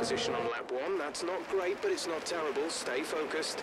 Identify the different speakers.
Speaker 1: position on lap one. That's not great, but it's not terrible. Stay focused.